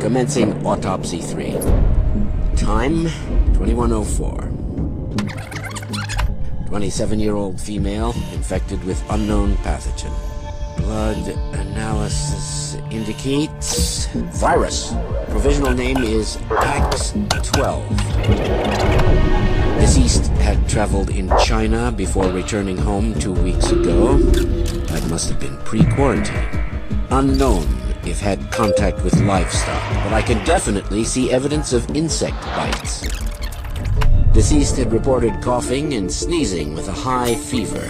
Commencing Autopsy 3. Time, 2104. 27-year-old female, infected with unknown pathogen. Blood analysis indicates... Virus. Provisional name is PAX-12. Deceased had traveled in China before returning home two weeks ago. That must have been pre-quarantine. Unknown if had contact with livestock, but I can definitely see evidence of insect bites. Deceased had reported coughing and sneezing with a high fever.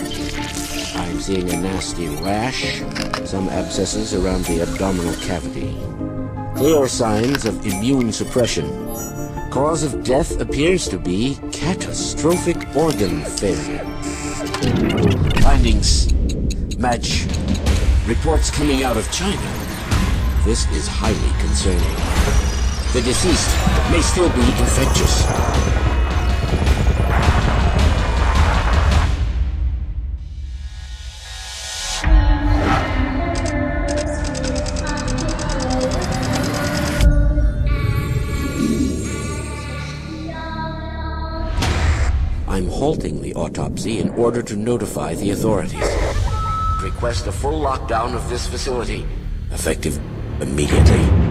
I'm seeing a nasty rash, some abscesses around the abdominal cavity. Clear signs of immune suppression. Cause of death appears to be catastrophic organ failure. Findings match reports coming out of China. This is highly concerning. The deceased may still be infectious. I'm halting the autopsy in order to notify the authorities. Request a full lockdown of this facility. Effective immediately.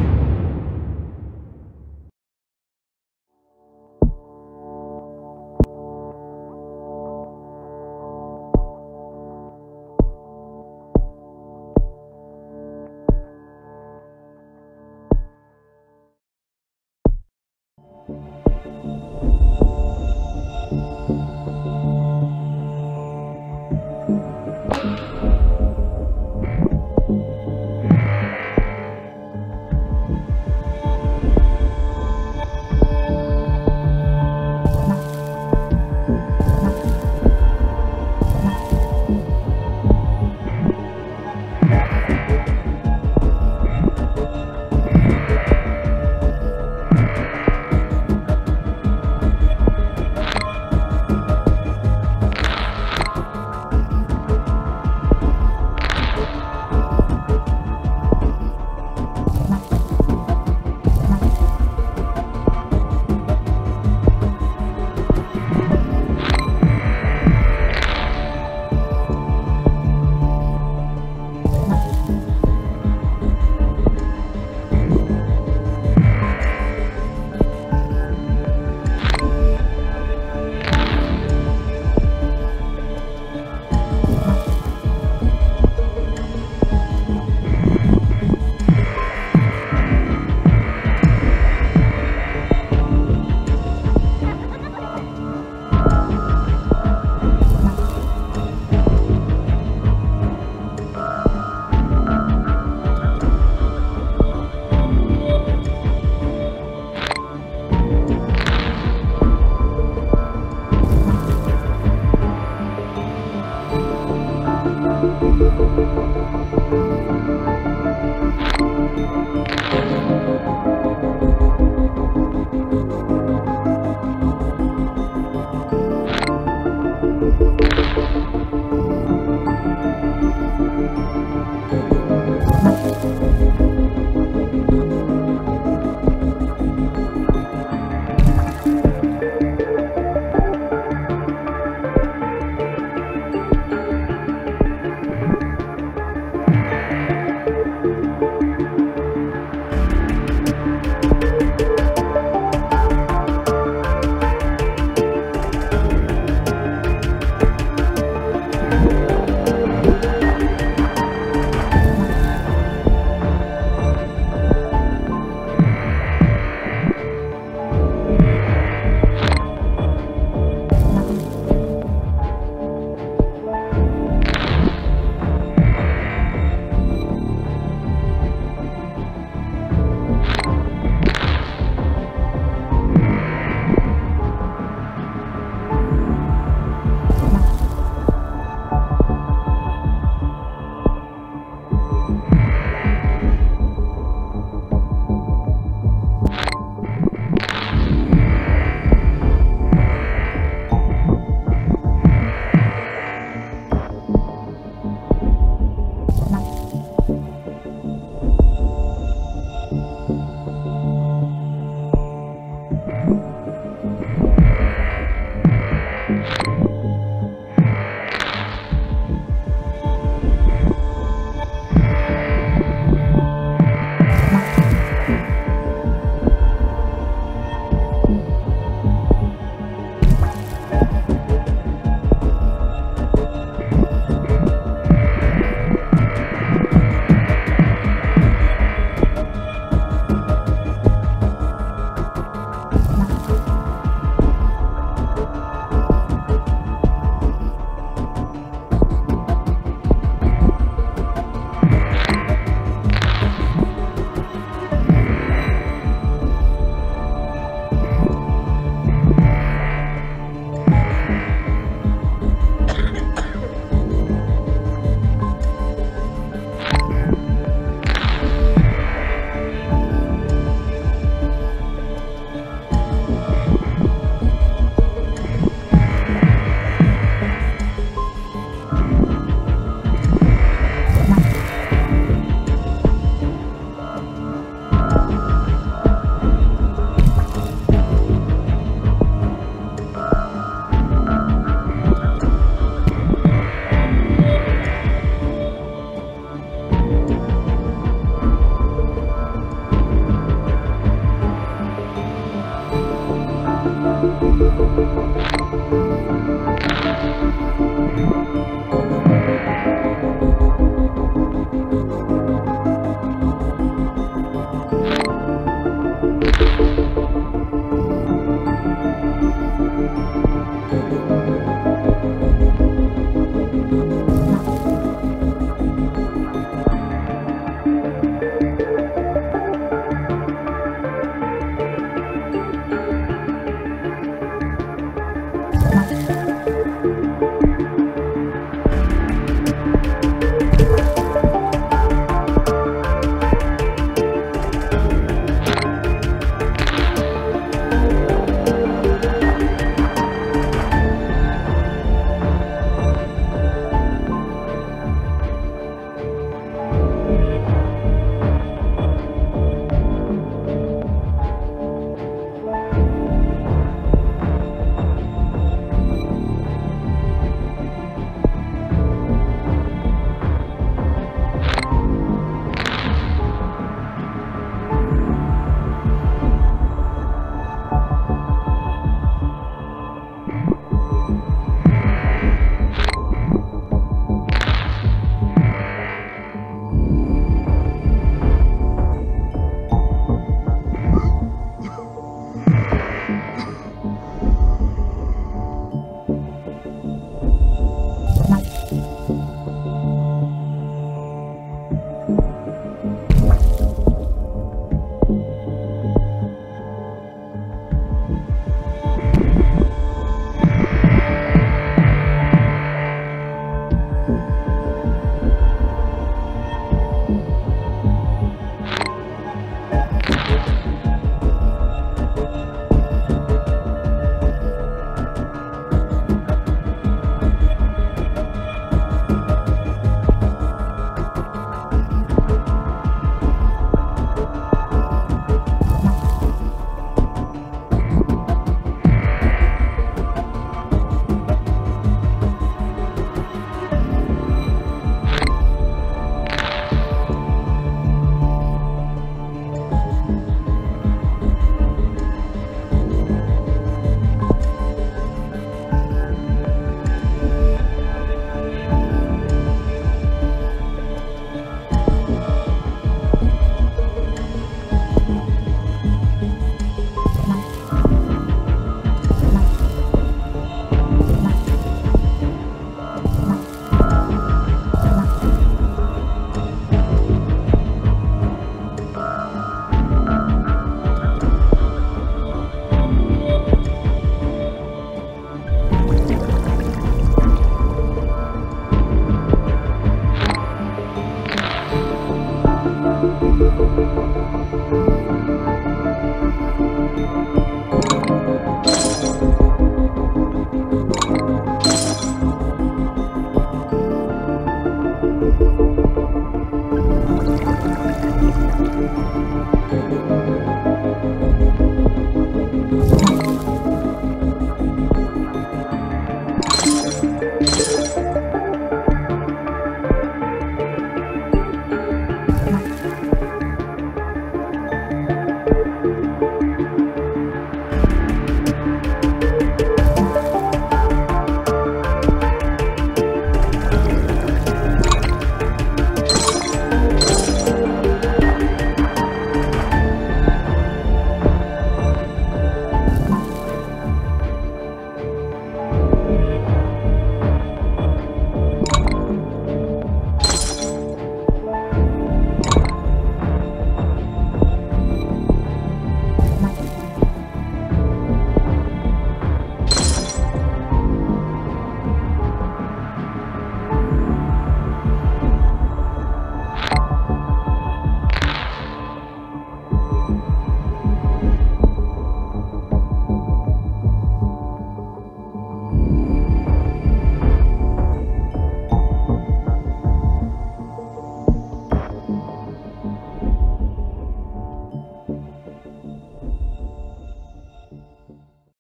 Thank you.